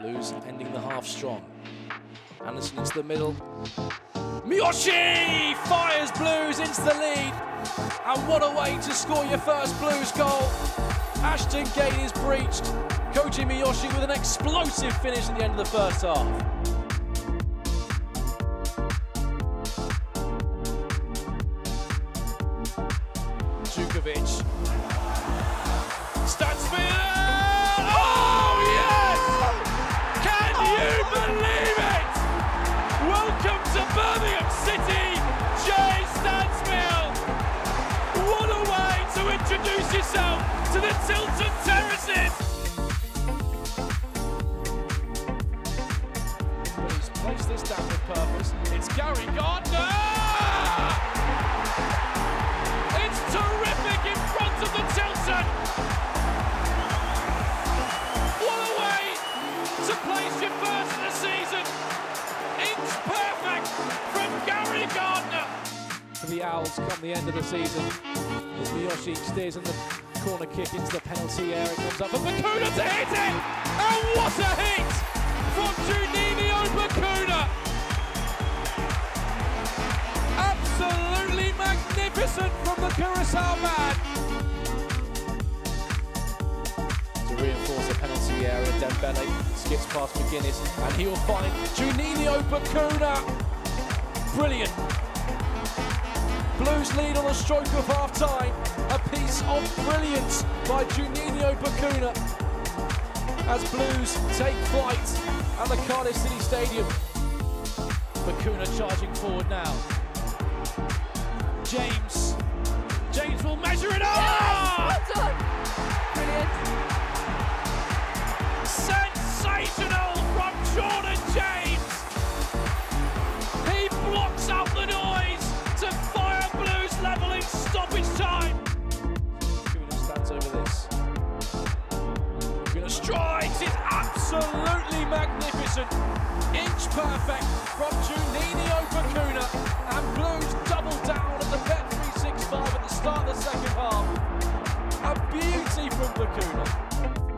Blues ending the half strong. Anderson into the middle. Miyoshi fires Blues into the lead. And what a way to score your first Blues goal. Ashton Gate is breached. Koji Miyoshi with an explosive finish at the end of the first half. Jutkiewicz. Stansfield! Oh, yes! Can you believe it? Welcome to Birmingham City, Jay Stansfield. What a way to introduce yourself to the Tilton Terraces. He's placed this down with purpose. It's Gary Gardner! Owls come the end of the season. As Miyoshi steers in the corner kick into the penalty area. Comes up for Bacuna to hit it. And what a hit from Juninho Bacuna. Absolutely magnificent from the Curacao man. To reinforce the penalty area, Dembele skips past McGuinness and he will find Juninho Bacuna. Brilliant. Blues lead on the stroke of half time. A piece of brilliance by Juninho Bacuna. As Blues take flight at the Cardiff City Stadium. Bacuna charging forward now. James. James will measure it up! Absolutely magnificent. Inch perfect from Juninho Bacuna. And Blues double down at the Bet 365 at the start of the second half. A beauty from Bacuna.